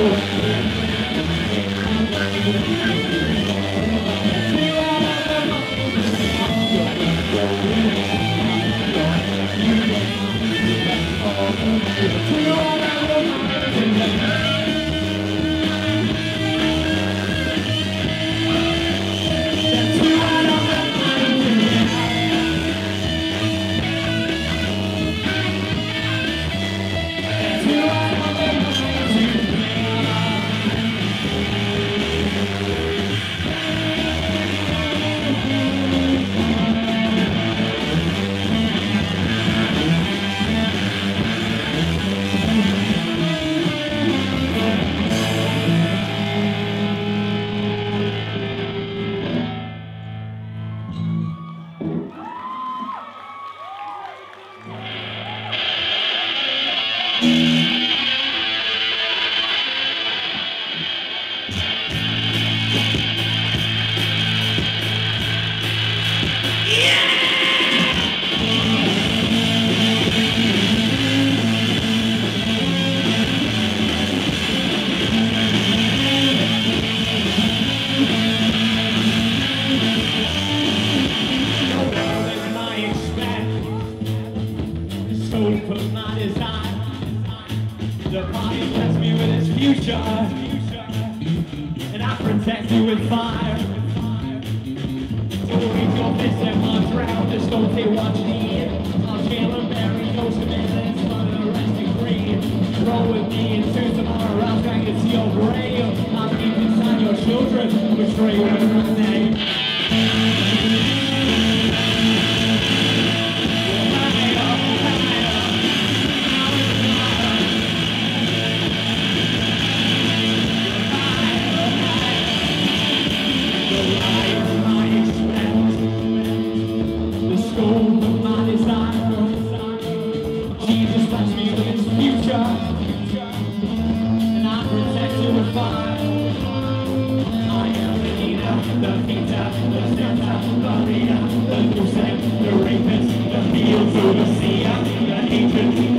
The don't say watch jail and bury ghost of man, it's fun and arresting. Roll with me into tomorrow, drag it to your grave. I'll keep inside your children, betray with my name. the pizza, the santa, the music, the rapists, the fields, the sea, the hatred,